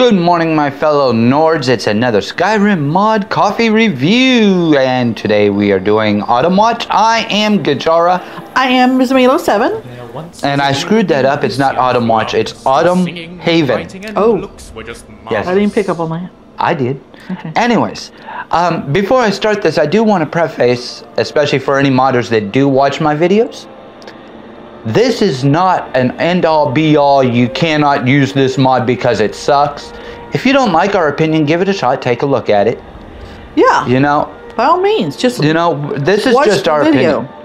Good morning, my fellow Nords. It's another Skyrim mod coffee review, and today we are doing Autumn Watch. I am Gijarah, I am Ms. Milo 7. and I screwed that up. It's not Autumn Watch, it's Autumn Haven. Oh. Yes. I didn't pick up on that. I did. Okay. Anyways, um, before I start this, I do want to preface, especially for any modders that do watch my videos, this is not an end all be all. You cannot use this mod because it sucks. If you don't like our opinion, give it a shot. Take a look at it. Yeah, You know, by all means. Just you know, this is watch just the our video. opinion.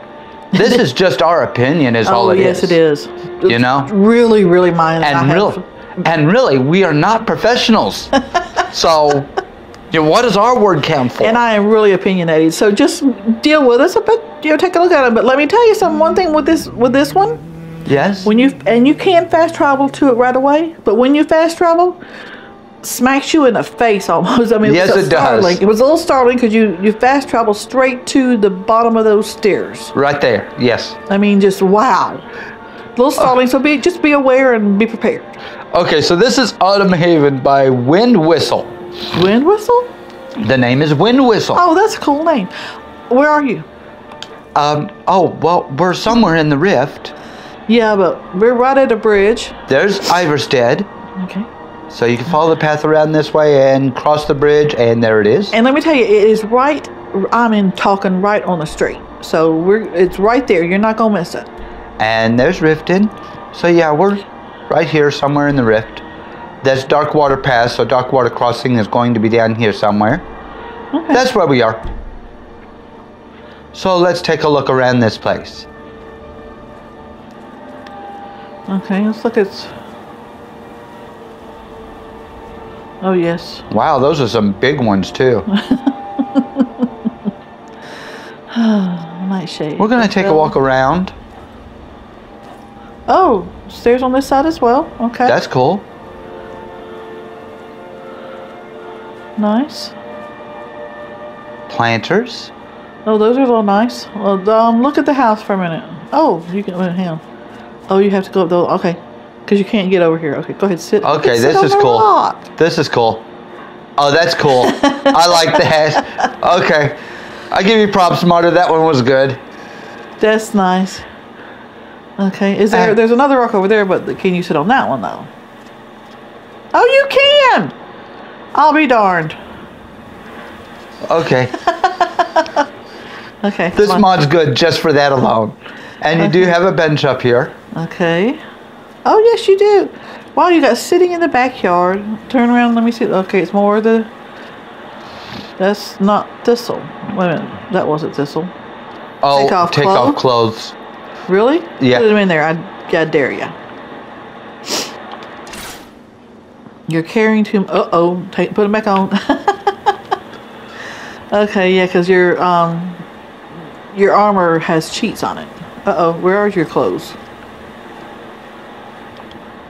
This is just our opinion, is all oh, it is. yes, it is. You know? Really, really mine. And really, and really, we are not professionals. so, you know, what does our word count for? And I am really opinionated. So just deal with us a bit. You know, take a look at it. But let me tell you something. One thing with this with this one, yes. when you and you can fast travel to it right away. But when you fast travel, smacks you in the face almost. I mean, Yes, was it does. It was a little startling because you you fast travel straight to the bottom of those stairs. right there. Yes. I mean, just wow. A little oh. startling. So be just be aware and be prepared. Okay, so this is Autumn Haven by Wind Whistle. Wind whistle? The name is Wind Whistle. Oh, that's a cool name. Where are you? Um. Oh well, we're somewhere in the rift. Yeah, but we're right at a bridge. There's Iverstead. Okay. So you can follow the path around this way and cross the bridge, and there it is. And let me tell you, it is right. I'm in talking right on the street, so we're it's right there. You're not gonna miss it. And there's Riften. So yeah, we're right here somewhere in the rift. That's Darkwater Pass, so Darkwater Crossing is going to be down here somewhere. Okay. That's where we are. So let's take a look around this place. okay. Let's look at. Oh yes. Wow, those are some big ones too. Nightshade. We're gonna take a walk around. Oh, stairs on this side as well. Okay. That's cool. nice. Planters. Oh, those are a little nice. Well, um, look at the house for a minute. Oh, you can hang on. Oh, you have to go up though. Okay, because you can't get over here. Okay, go ahead, sit. Okay, sit this is cool. rock. This is cool. Oh, that's cool. I like that. Okay. I give you props, Smarter. That one was good. That's nice. Okay, is there? Uh, there's another rock over there, but can you sit on that one though? Oh, you can. I'll be darned. Okay. Okay. This mod's good just for that alone. And you do have a bench up here. Okay. Oh yes, you do. Wow, you got sitting in the backyard. Turn around. Let me see. Okay, it's more the. That's not thistle. Wait a minute. That wasn't thistle. Oh, Take off take off clothes. Really? Yeah. Put them in there. I, I dare ya. You're carrying too. Uh oh. Take. Put them back on. okay. Yeah, because your um, your armor has cheats on it. Uh oh. Where are your clothes?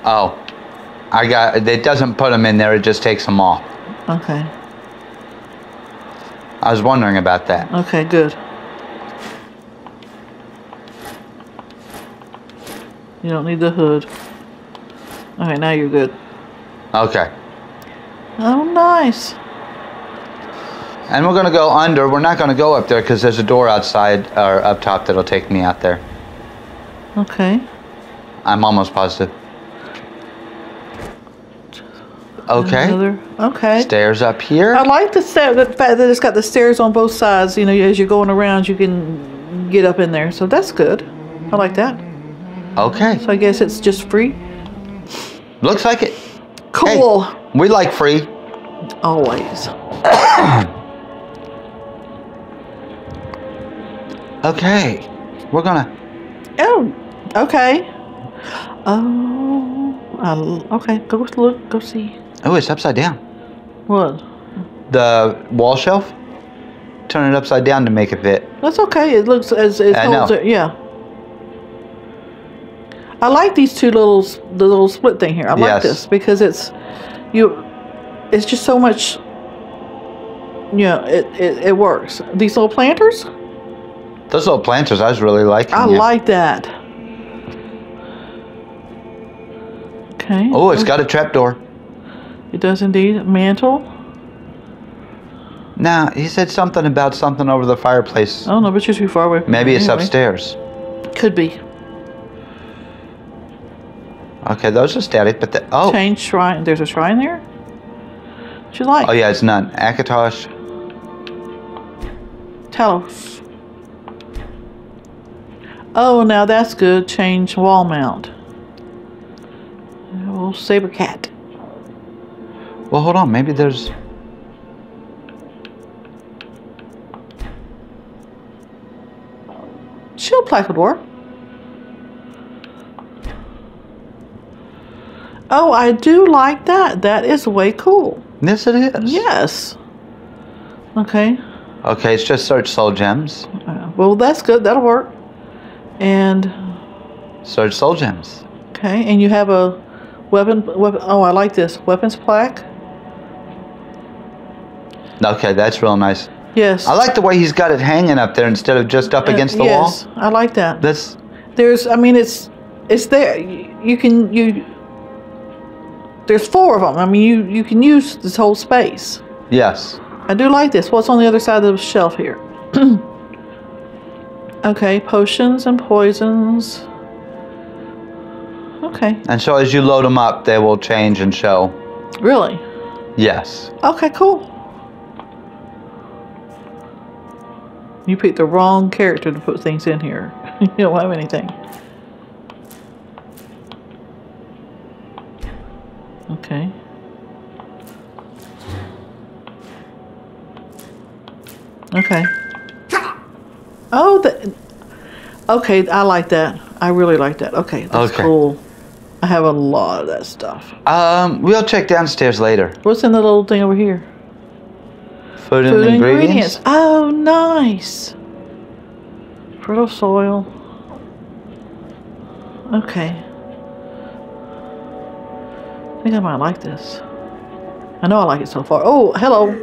Oh. I got it doesn't put them in there, it just takes them off. Okay. I was wondering about that. Okay. Good. You don't need the hood. Okay, now you're good. Okay. Oh, nice. And we're going to go under. We're not going to go up there because there's a door outside or up top that'll take me out there. Okay. I'm almost positive. Okay. Another. Okay. Stairs up here. I like the fact that it's got the stairs on both sides. You know, as you're going around, you can get up in there. So that's good. I like that. Okay. So I guess it's just free. Looks like it. Cool. We like free. Always. Okay. We're gonna. Oh. Okay. Oh. I, okay. Go look. Go see. Oh, it's upside down. What? The wall shelf. Turn it upside down to make it fit. That's okay. It looks as it I holds know. it. Yeah. I like these two little the little split thing here. I like this because it's you. It's just so much. Yeah, it, it it works. These little planters. Those little planters, I was really liking. I like that. Okay. Oh, it's got a trapdoor. It does indeed. Mantle. Now, he said something about something over the fireplace. Oh don't but you're too far away. From Maybe it's anyway. upstairs. Could be. Okay, those are static, but the, oh, Change shrine. There's a shrine there. What you like? oh yeah, it's none. Akatosh. Talos. Oh, now that's good. Change wall mount. Oh, saber cat. Well, hold on. Maybe there's. Shield Placador. Oh, I do like that. That is way cool. Yes, it is. Yes. Okay. Okay, it's just search soul gems. Uh, well, that's good. That'll work. And Search soul gems. okay, and you have a weapon. Weapon. Oh, I like this weapons plaque. Okay, that's real nice. Yes. I like the way he's got it hanging up there instead of just up Uh, against the yes, wall. I like that. This. There's, I mean, it's it's there. You, you can you. There's four of them. I mean, you you can use this whole space. Yes. I do like this. What's on the other side of the shelf here? okay, potions and poisons. Okay, And so as you load them up, they will change and show. really? Yes. Okay, cool. You picked the wrong character to put things in here. you don't have anything. Okay. Okay. Oh, the, okay. I like that. I really like that. Okay, that's Okay. cool. I have a lot of that stuff. Um, we'll check downstairs later. What's in the little thing over here? Food, Food and ingredients. ingredients. Oh, nice. Fertile soil. Okay. I think I might like this. I know I like it so far. Oh, hello.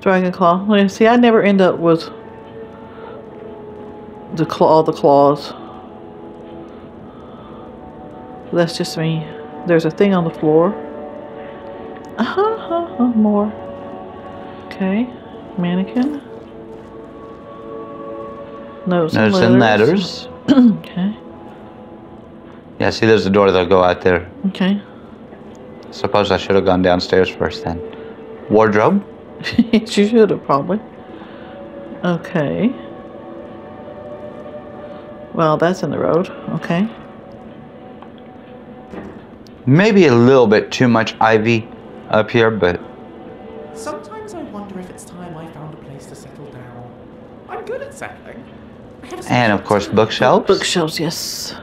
Dragon claw. See, I never end up with the claw, all the claws. That's just me. There's a thing on the floor. Uh huh. Uh-huh, more. Okay. Mannequin. Notes, Notes and letters. okay. Yeah, see, there's a door that'll go out there. Okay. Suppose I should have gone downstairs first then. Wardrobe? you should have probably. Okay. Well, that's in the road. Okay. Maybe a little bit too much ivy up here, but Sometimes I wonder if it's time I found a place to settle down. I'm good at settling. I have a and of course bookshelves. Bookshelves, yes.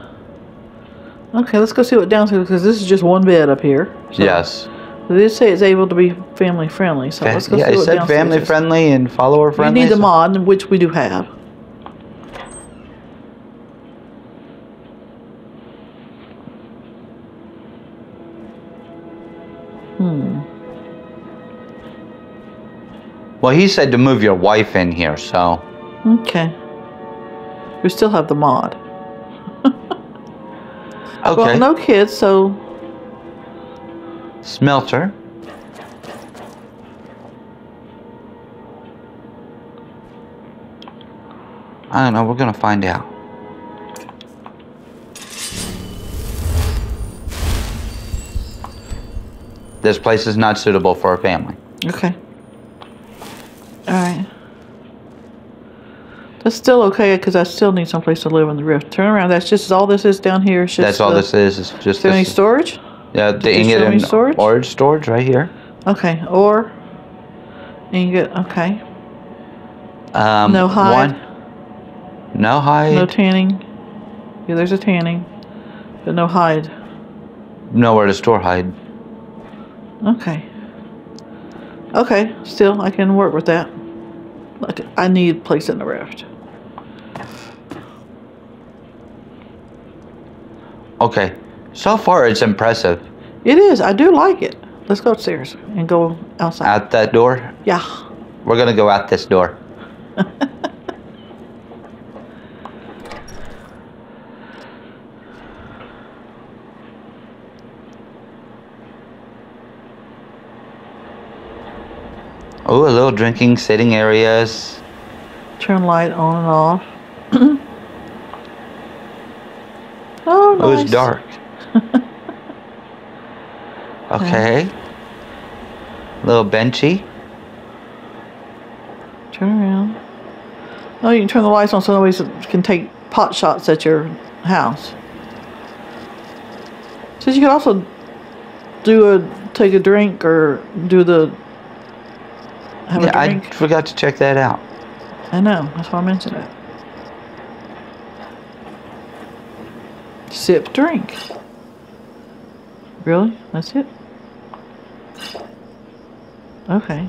Okay, let's go see what downstairs because this is just one bed up here. So yes. They did say it's able to be family friendly, so Fa- let's go yeah, see it said family is. friendly and follower friendly. We friendly. need the so- mod, which we do have. Hmm. Well, he said to move your wife in here, so Okay. We still have the mod. okay. Well, no kids, so Smelter. I don't know. We're gonna find out. This place is not suitable for a family. okay. All right. That's still okay because I still need someplace to live in the rift. Turn around. That's just all this is down here. That's all the- this is. Is just there any storage? Yeah, the ingot and storage? storage storage right here. Okay. Or ingot. Okay. Um, No hide? One. No hide. No tanning. Yeah, there's a tanning, but no hide. Nowhere to store hide. Okay. Okay, still, I can work with that. Like, I need place in the rift. Okay. So far, it's impressive. It is. I do like it. Let's go upstairs and go outside. Out that door. Yeah. We're gonna go out this door. Drinking, sitting areas. Turn light on and off. oh, nice. Oh, it's dark. okay. Little benchy. Turn around. Oh, you can turn the lights on so nobody can take pot shots at your house. Says you can also do a take a drink or do the have Yeah, I forgot to check that out. I know. That's why I mentioned it. Sip, drink. Really? That's it? Okay.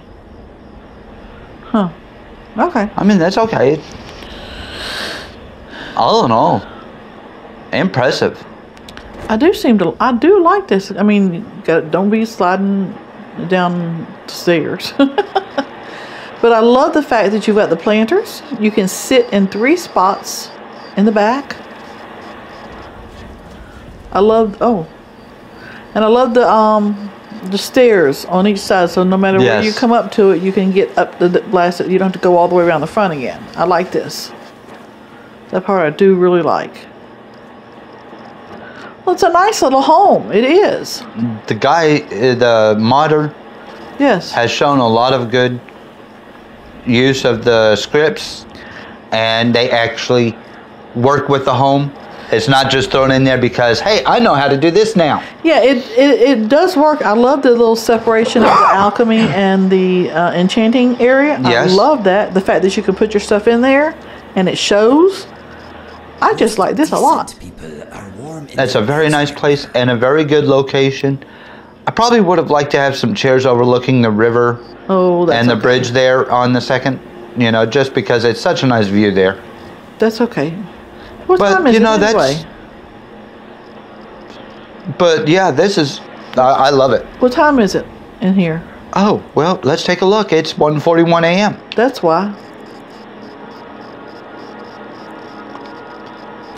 Huh. Okay. I mean, that's okay. All in all, impressive. I do seem to. I do like this. I mean, don't be sliding down the stairs. but I love the fact that you've got the planters. You can sit in three spots in the back. I love. Oh, and I love the um the stairs on each side. So no matter where you come up to it, you can get up the, the blast. You don't have to go all the way around the front again. I like this. That part I do really like. Well, it's a nice little home. It is. The guy, uh, the modder, Yes. has shown a lot of good use of the scripts, and they actually work with the home. It's not just thrown in there because, hey, I know how to do this now. Yeah, it, it, it does work. I love the little separation of the alchemy and the uh, enchanting area. Yes. I love that. The fact that you can put your stuff in there and it shows. I just like this a lot. Decent People are warm in That's a very nice place and a very good location. I probably would have liked to have some chairs overlooking the river Oh, and the okay. bridge there on the second, you know, just because it's such a nice view there. That's okay. What But, time is you know, it anyway? But yeah, this is, I, I love it. What time is it in here? Oh, well, let's take a look. It's 1.41 a.m. That's why.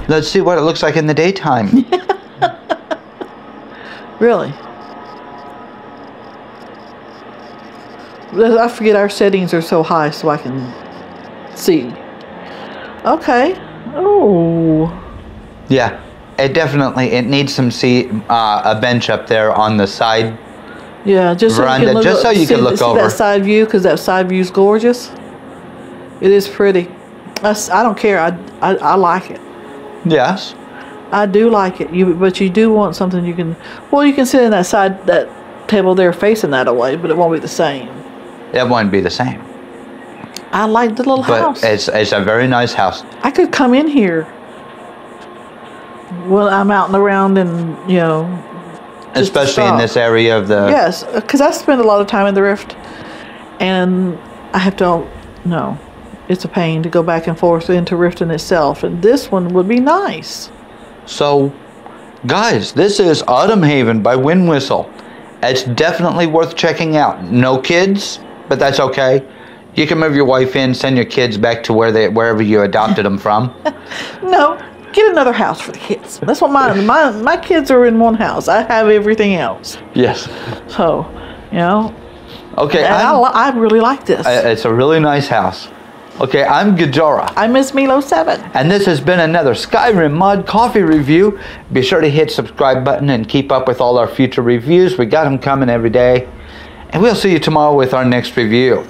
Let's see what it looks like in the daytime. Really. I forget our settings are so high so I can see. Okay. Oh. yeah, it definitely, it needs some seat, uh, a bench up there on the side. Yeah, just so Veranda, you can look, just so you see, can look see over. that side view because that side view is gorgeous. It is pretty. I, I don't care. I, I, I like it. Yes. I do like it. You but you do want something you can. Well, you can sit in that side that table there facing that away, but it won't be the same. It won't be the same. I like the little But house. it's, it's a very nice house. I could come in here when I'm out and around and you know. Especially in this area of the. Yes, because I spend a lot of time in the rift, and I have to. No, it's a pain to go back and forth into Riften itself, and this one would be nice. So, guys, this is Autumn Haven by Wind Whistle. It's definitely worth checking out. No kids, but that's okay. You can move your wife in, send your kids back to where they wherever you adopted them from. No, get another house for the kids. That's what my my my kids are in one house. I have everything else. yes. So, you know, Okay. and I, I really like this. it's a really nice house. Okay, I'm Gijarah. I'm miss Milo Seven. And this has been another Skyrim Mod Coffee review. Be sure to hit subscribe button and keep up with all our future reviews. We got them coming every day. And we'll see you tomorrow with our next review.